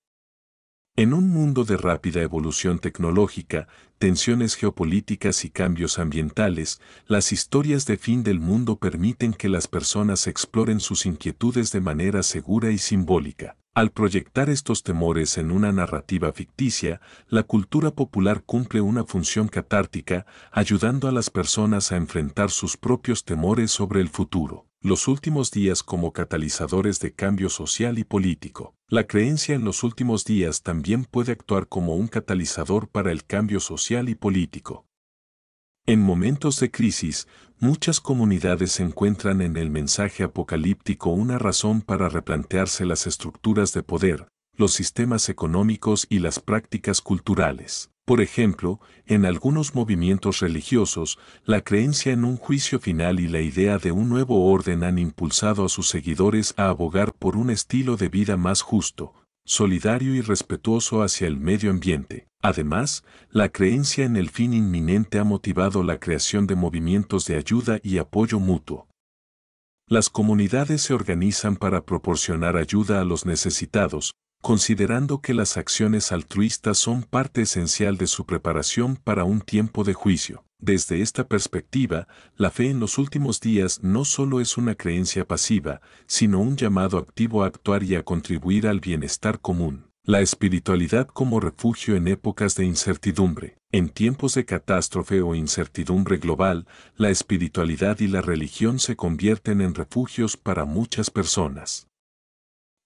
En un mundo de rápida evolución tecnológica, tensiones geopolíticas y cambios ambientales, las historias de fin del mundo permiten que las personas exploren sus inquietudes de manera segura y simbólica. Al proyectar estos temores en una narrativa ficticia, la cultura popular cumple una función catártica, ayudando a las personas a enfrentar sus propios temores sobre el futuro. Los últimos días como catalizadores de cambio social y político. La creencia en los últimos días también puede actuar como un catalizador para el cambio social y político. En momentos de crisis, muchas comunidades encuentran en el mensaje apocalíptico una razón para replantearse las estructuras de poder, los sistemas económicos y las prácticas culturales. Por ejemplo, en algunos movimientos religiosos, la creencia en un juicio final y la idea de un nuevo orden han impulsado a sus seguidores a abogar por un estilo de vida más justo, solidario y respetuoso hacia el medio ambiente. Además, la creencia en el fin inminente ha motivado la creación de movimientos de ayuda y apoyo mutuo. Las comunidades se organizan para proporcionar ayuda a los necesitados, considerando que las acciones altruistas son parte esencial de su preparación para un tiempo de juicio. Desde esta perspectiva, la fe en los últimos días no solo es una creencia pasiva, sino un llamado activo a actuar y a contribuir al bienestar común. La espiritualidad como refugio en épocas de incertidumbre. En tiempos de catástrofe o incertidumbre global, la espiritualidad y la religión se convierten en refugios para muchas personas.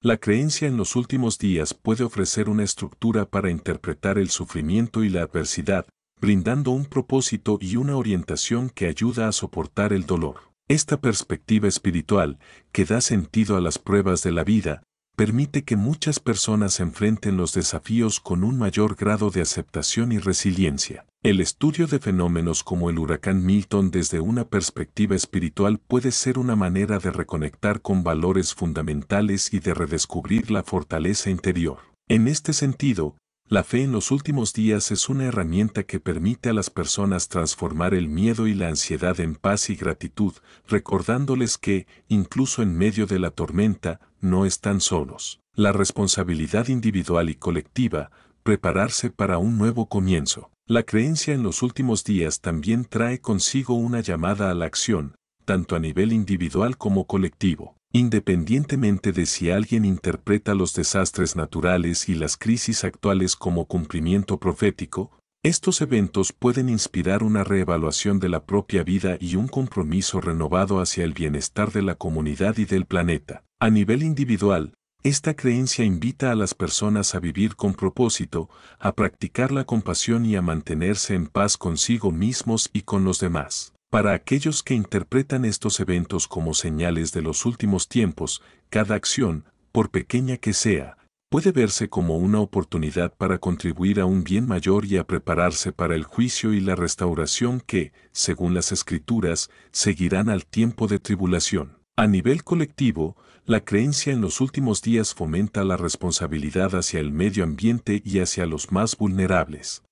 La creencia en los últimos días puede ofrecer una estructura para interpretar el sufrimiento y la adversidad, brindando un propósito y una orientación que ayuda a soportar el dolor. Esta perspectiva espiritual, que da sentido a las pruebas de la vida, permite que muchas personas enfrenten los desafíos con un mayor grado de aceptación y resiliencia. El estudio de fenómenos como el huracán Milton desde una perspectiva espiritual puede ser una manera de reconectar con valores fundamentales y de redescubrir la fortaleza interior. En este sentido, la fe en los últimos días es una herramienta que permite a las personas transformar el miedo y la ansiedad en paz y gratitud, recordándoles que, incluso en medio de la tormenta, no están solos. La responsabilidad individual y colectiva, prepararse para un nuevo comienzo. La creencia en los últimos días también trae consigo una llamada a la acción, tanto a nivel individual como colectivo. Independientemente de si alguien interpreta los desastres naturales y las crisis actuales como cumplimiento profético, estos eventos pueden inspirar una reevaluación de la propia vida y un compromiso renovado hacia el bienestar de la comunidad y del planeta. A nivel individual, esta creencia invita a las personas a vivir con propósito, a practicar la compasión y a mantenerse en paz consigo mismos y con los demás. Para aquellos que interpretan estos eventos como señales de los últimos tiempos, cada acción, por pequeña que sea, puede verse como una oportunidad para contribuir a un bien mayor y a prepararse para el juicio y la restauración que, según las escrituras, seguirán al tiempo de tribulación. A nivel colectivo, la creencia en los últimos días fomenta la responsabilidad hacia el medio ambiente y hacia los más vulnerables.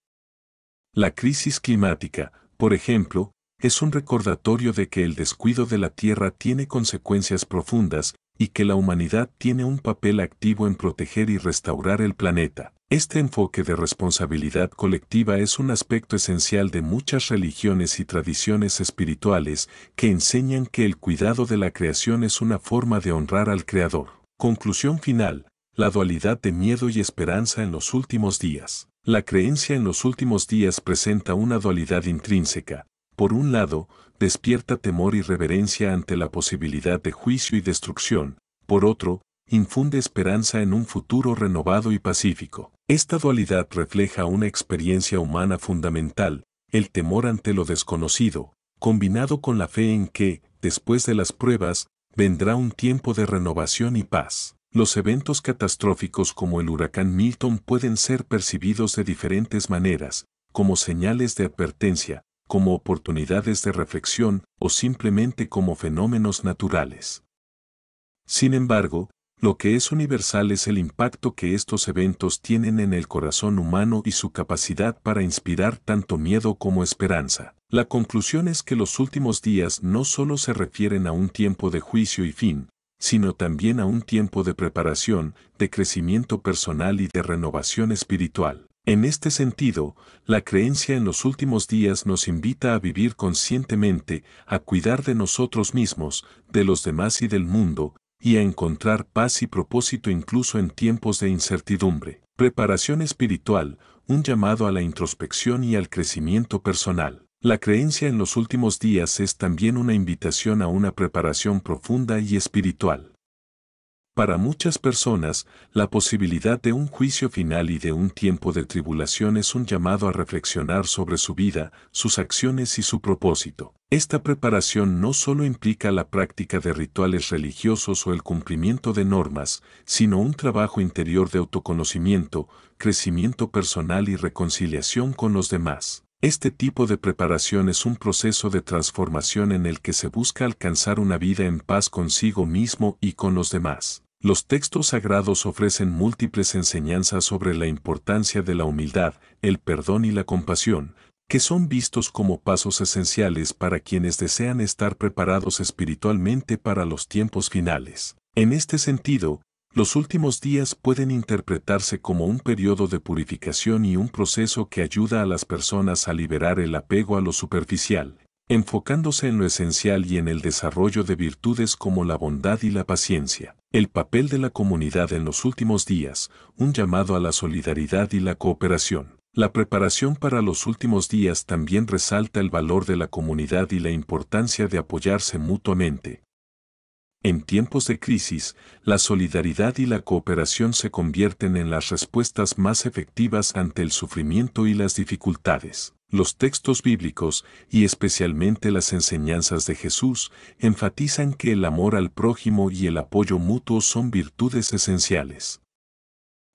La crisis climática, por ejemplo, es un recordatorio de que el descuido de la Tierra tiene consecuencias profundas y que la humanidad tiene un papel activo en proteger y restaurar el planeta. Este enfoque de responsabilidad colectiva es un aspecto esencial de muchas religiones y tradiciones espirituales que enseñan que el cuidado de la creación es una forma de honrar al Creador. Conclusión final. La dualidad de miedo y esperanza en los últimos días. La creencia en los últimos días presenta una dualidad intrínseca, por un lado, despierta temor y reverencia ante la posibilidad de juicio y destrucción, por otro, infunde esperanza en un futuro renovado y pacífico. Esta dualidad refleja una experiencia humana fundamental, el temor ante lo desconocido, combinado con la fe en que, después de las pruebas, vendrá un tiempo de renovación y paz. Los eventos catastróficos como el huracán Milton pueden ser percibidos de diferentes maneras, como señales de advertencia, como oportunidades de reflexión o simplemente como fenómenos naturales. Sin embargo, lo que es universal es el impacto que estos eventos tienen en el corazón humano y su capacidad para inspirar tanto miedo como esperanza. La conclusión es que los últimos días no solo se refieren a un tiempo de juicio y fin, sino también a un tiempo de preparación, de crecimiento personal y de renovación espiritual. En este sentido, la creencia en los últimos días nos invita a vivir conscientemente, a cuidar de nosotros mismos, de los demás y del mundo, y a encontrar paz y propósito incluso en tiempos de incertidumbre. Preparación espiritual, un llamado a la introspección y al crecimiento personal. La creencia en los últimos días es también una invitación a una preparación profunda y espiritual. Para muchas personas, la posibilidad de un juicio final y de un tiempo de tribulación es un llamado a reflexionar sobre su vida, sus acciones y su propósito. Esta preparación no solo implica la práctica de rituales religiosos o el cumplimiento de normas, sino un trabajo interior de autoconocimiento, crecimiento personal y reconciliación con los demás. Este tipo de preparación es un proceso de transformación en el que se busca alcanzar una vida en paz consigo mismo y con los demás. Los textos sagrados ofrecen múltiples enseñanzas sobre la importancia de la humildad, el perdón y la compasión, que son vistos como pasos esenciales para quienes desean estar preparados espiritualmente para los tiempos finales. En este sentido, los últimos días pueden interpretarse como un periodo de purificación y un proceso que ayuda a las personas a liberar el apego a lo superficial, enfocándose en lo esencial y en el desarrollo de virtudes como la bondad y la paciencia. El papel de la comunidad en los últimos días, un llamado a la solidaridad y la cooperación. La preparación para los últimos días también resalta el valor de la comunidad y la importancia de apoyarse mutuamente. En tiempos de crisis, la solidaridad y la cooperación se convierten en las respuestas más efectivas ante el sufrimiento y las dificultades. Los textos bíblicos, y especialmente las enseñanzas de Jesús, enfatizan que el amor al prójimo y el apoyo mutuo son virtudes esenciales.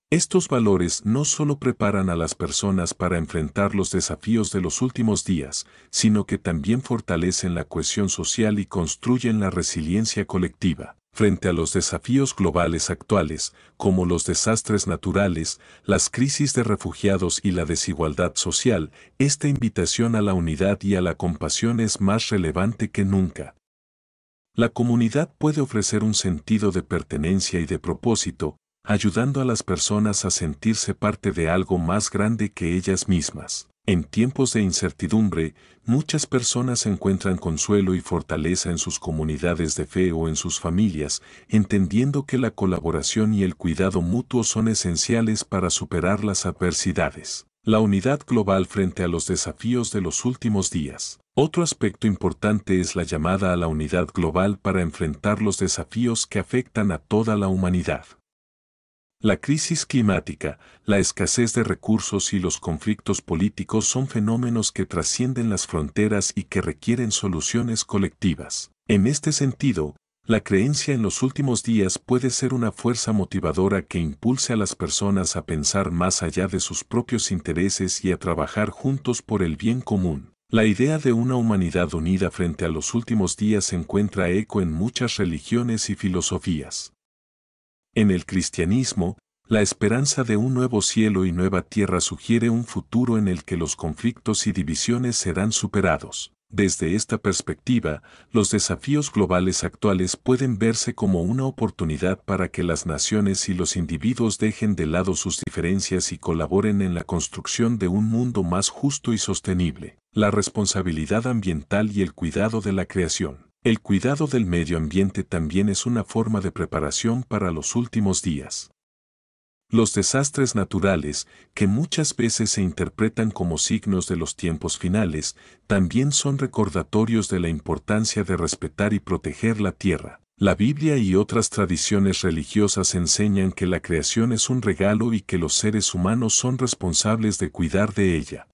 Estos valores no solo preparan a las personas para enfrentar los desafíos de los últimos días, sino que también fortalecen la cohesión social y construyen la resiliencia colectiva. Frente a los desafíos globales actuales, como los desastres naturales, las crisis de refugiados y la desigualdad social, esta invitación a la unidad y a la compasión es más relevante que nunca. La comunidad puede ofrecer un sentido de pertenencia y de propósito, ayudando a las personas a sentirse parte de algo más grande que ellas mismas. En tiempos de incertidumbre, muchas personas encuentran consuelo y fortaleza en sus comunidades de fe o en sus familias, entendiendo que la colaboración y el cuidado mutuo son esenciales para superar las adversidades. La unidad global frente a los desafíos de los últimos días. Otro aspecto importante es la llamada a la unidad global para enfrentar los desafíos que afectan a toda la humanidad. La crisis climática, la escasez de recursos y los conflictos políticos son fenómenos que trascienden las fronteras y que requieren soluciones colectivas. En este sentido, la creencia en los últimos días puede ser una fuerza motivadora que impulse a las personas a pensar más allá de sus propios intereses y a trabajar juntos por el bien común. La idea de una humanidad unida frente a los últimos días encuentra eco en muchas religiones y filosofías. En el cristianismo, la esperanza de un nuevo cielo y nueva tierra sugiere un futuro en el que los conflictos y divisiones serán superados. Desde esta perspectiva, los desafíos globales actuales pueden verse como una oportunidad para que las naciones y los individuos dejen de lado sus diferencias y colaboren en la construcción de un mundo más justo y sostenible. La responsabilidad ambiental y el cuidado de la creación. El cuidado del medio ambiente también es una forma de preparación para los últimos días. Los desastres naturales, que muchas veces se interpretan como signos de los tiempos finales, también son recordatorios de la importancia de respetar y proteger la tierra. La Biblia y otras tradiciones religiosas enseñan que la creación es un regalo y que los seres humanos son responsables de cuidar de ella.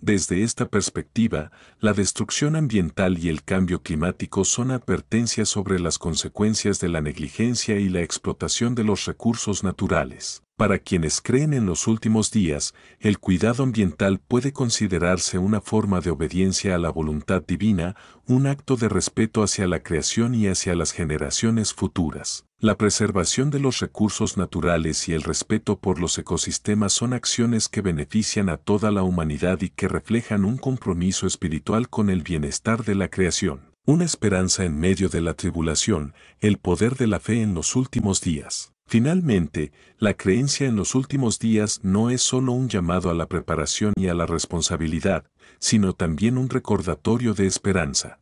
Desde esta perspectiva, la destrucción ambiental y el cambio climático son advertencias sobre las consecuencias de la negligencia y la explotación de los recursos naturales. Para quienes creen en los últimos días, el cuidado ambiental puede considerarse una forma de obediencia a la voluntad divina, un acto de respeto hacia la creación y hacia las generaciones futuras. La preservación de los recursos naturales y el respeto por los ecosistemas son acciones que benefician a toda la humanidad y que reflejan un compromiso espiritual con el bienestar de la creación, una esperanza en medio de la tribulación, el poder de la fe en los últimos días. Finalmente, la creencia en los últimos días no es solo un llamado a la preparación y a la responsabilidad, sino también un recordatorio de esperanza.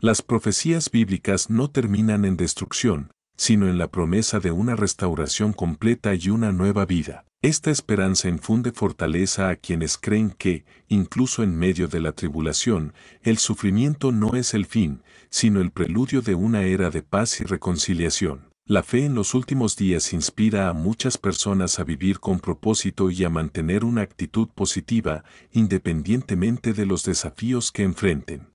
Las profecías bíblicas no terminan en destrucción, sino en la promesa de una restauración completa y una nueva vida. Esta esperanza infunde fortaleza a quienes creen que, incluso en medio de la tribulación, el sufrimiento no es el fin, sino el preludio de una era de paz y reconciliación. La fe en los últimos días inspira a muchas personas a vivir con propósito y a mantener una actitud positiva, independientemente de los desafíos que enfrenten.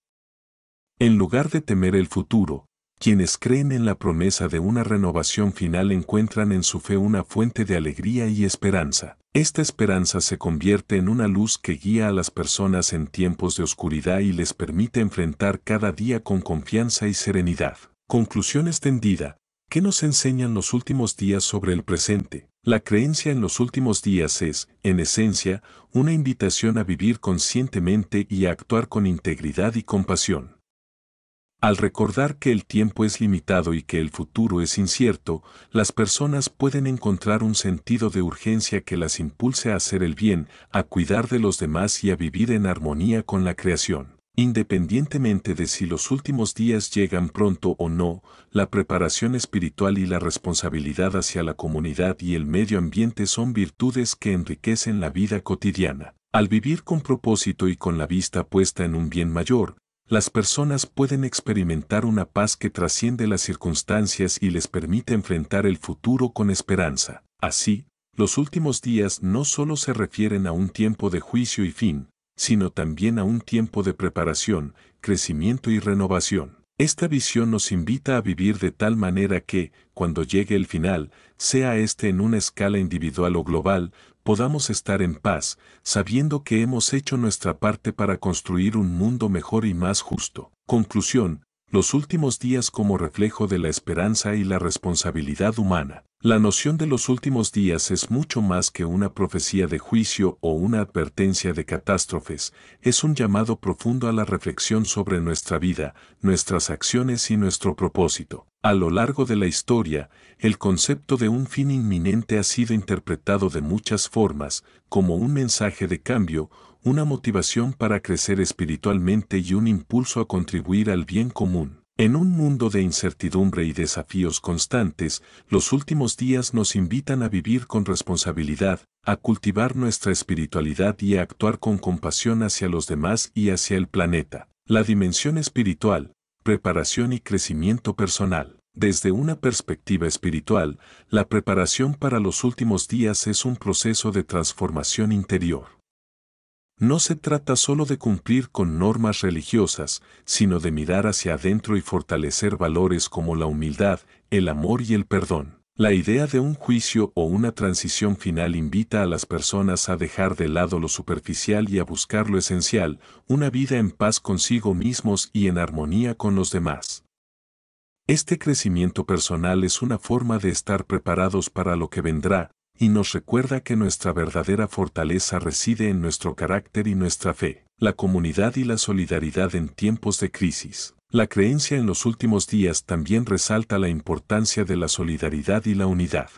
En lugar de temer el futuro, quienes creen en la promesa de una renovación final encuentran en su fe una fuente de alegría y esperanza. Esta esperanza se convierte en una luz que guía a las personas en tiempos de oscuridad y les permite enfrentar cada día con confianza y serenidad. Conclusión extendida. ¿Qué nos enseñan los últimos días sobre el presente? La creencia en los últimos días es, en esencia, una invitación a vivir conscientemente y a actuar con integridad y compasión. Al recordar que el tiempo es limitado y que el futuro es incierto, las personas pueden encontrar un sentido de urgencia que las impulse a hacer el bien, a cuidar de los demás y a vivir en armonía con la creación. Independientemente de si los últimos días llegan pronto o no, la preparación espiritual y la responsabilidad hacia la comunidad y el medio ambiente son virtudes que enriquecen la vida cotidiana. Al vivir con propósito y con la vista puesta en un bien mayor, las personas pueden experimentar una paz que trasciende las circunstancias y les permite enfrentar el futuro con esperanza. Así, los últimos días no solo se refieren a un tiempo de juicio y fin, sino también a un tiempo de preparación, crecimiento y renovación. Esta visión nos invita a vivir de tal manera que, cuando llegue el final, sea este en una escala individual o global, podamos estar en paz, sabiendo que hemos hecho nuestra parte para construir un mundo mejor y más justo. Conclusión, los últimos días como reflejo de la esperanza y la responsabilidad humana. La noción de los últimos días es mucho más que una profecía de juicio o una advertencia de catástrofes, es un llamado profundo a la reflexión sobre nuestra vida, nuestras acciones y nuestro propósito. A lo largo de la historia, el concepto de un fin inminente ha sido interpretado de muchas formas, como un mensaje de cambio, una motivación para crecer espiritualmente y un impulso a contribuir al bien común. En un mundo de incertidumbre y desafíos constantes, los últimos días nos invitan a vivir con responsabilidad, a cultivar nuestra espiritualidad y a actuar con compasión hacia los demás y hacia el planeta. La dimensión espiritual, preparación y crecimiento personal. Desde una perspectiva espiritual, la preparación para los últimos días es un proceso de transformación interior. No se trata solo de cumplir con normas religiosas, sino de mirar hacia adentro y fortalecer valores como la humildad, el amor y el perdón. La idea de un juicio o una transición final invita a las personas a dejar de lado lo superficial y a buscar lo esencial, una vida en paz consigo mismos y en armonía con los demás. Este crecimiento personal es una forma de estar preparados para lo que vendrá, y nos recuerda que nuestra verdadera fortaleza reside en nuestro carácter y nuestra fe, la comunidad y la solidaridad en tiempos de crisis. La creencia en los últimos días también resalta la importancia de la solidaridad y la unidad.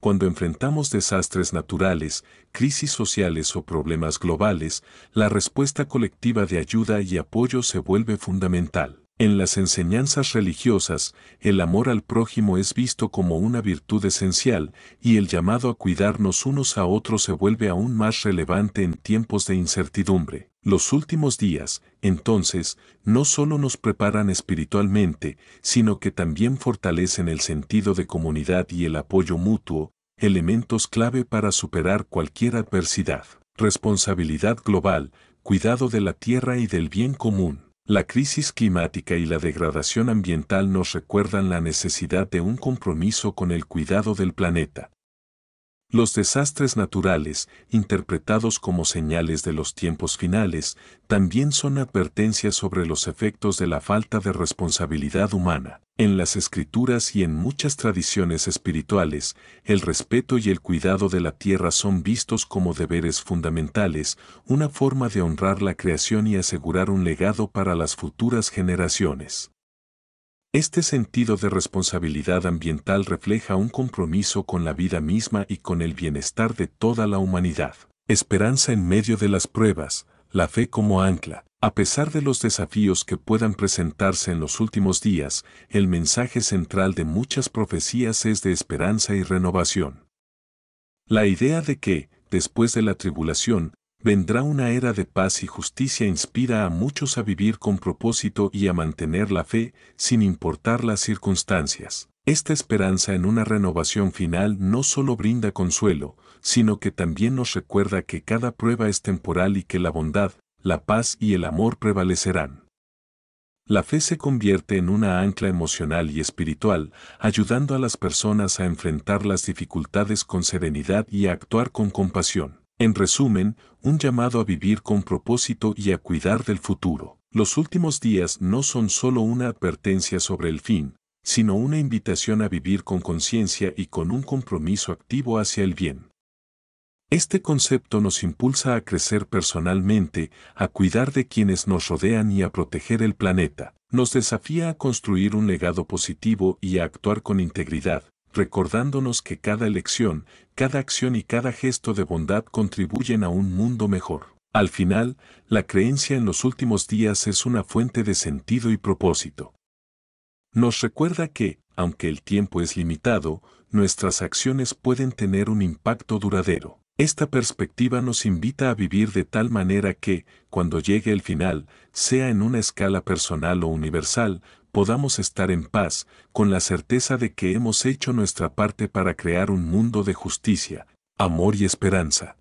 Cuando enfrentamos desastres naturales, crisis sociales o problemas globales, la respuesta colectiva de ayuda y apoyo se vuelve fundamental. En las enseñanzas religiosas, el amor al prójimo es visto como una virtud esencial y el llamado a cuidarnos unos a otros se vuelve aún más relevante en tiempos de incertidumbre. Los últimos días, entonces, no solo nos preparan espiritualmente, sino que también fortalecen el sentido de comunidad y el apoyo mutuo, elementos clave para superar cualquier adversidad. Responsabilidad global, cuidado de la tierra y del bien común. La crisis climática y la degradación ambiental nos recuerdan la necesidad de un compromiso con el cuidado del planeta. Los desastres naturales, interpretados como señales de los tiempos finales, también son advertencias sobre los efectos de la falta de responsabilidad humana. En las escrituras y en muchas tradiciones espirituales, el respeto y el cuidado de la tierra son vistos como deberes fundamentales, una forma de honrar la creación y asegurar un legado para las futuras generaciones. Este sentido de responsabilidad ambiental refleja un compromiso con la vida misma y con el bienestar de toda la humanidad. Esperanza en medio de las pruebas, la fe como ancla. A pesar de los desafíos que puedan presentarse en los últimos días, el mensaje central de muchas profecías es de esperanza y renovación. La idea de que, después de la tribulación, vendrá una era de paz y justicia inspira a muchos a vivir con propósito y a mantener la fe sin importar las circunstancias. Esta esperanza en una renovación final no solo brinda consuelo, sino que también nos recuerda que cada prueba es temporal y que la bondad, la paz y el amor prevalecerán. La fe se convierte en una ancla emocional y espiritual, ayudando a las personas a enfrentar las dificultades con serenidad y a actuar con compasión. En resumen, un llamado a vivir con propósito y a cuidar del futuro. Los últimos días no son solo una advertencia sobre el fin, sino una invitación a vivir con conciencia y con un compromiso activo hacia el bien. Este concepto nos impulsa a crecer personalmente, a cuidar de quienes nos rodean y a proteger el planeta. Nos desafía a construir un legado positivo y a actuar con integridad, recordándonos que cada elección, cada acción y cada gesto de bondad contribuyen a un mundo mejor. Al final, la creencia en los últimos días es una fuente de sentido y propósito. Nos recuerda que, aunque el tiempo es limitado, nuestras acciones pueden tener un impacto duradero. Esta perspectiva nos invita a vivir de tal manera que, cuando llegue el final, sea en una escala personal o universal, podamos estar en paz, con la certeza de que hemos hecho nuestra parte para crear un mundo de justicia, amor y esperanza.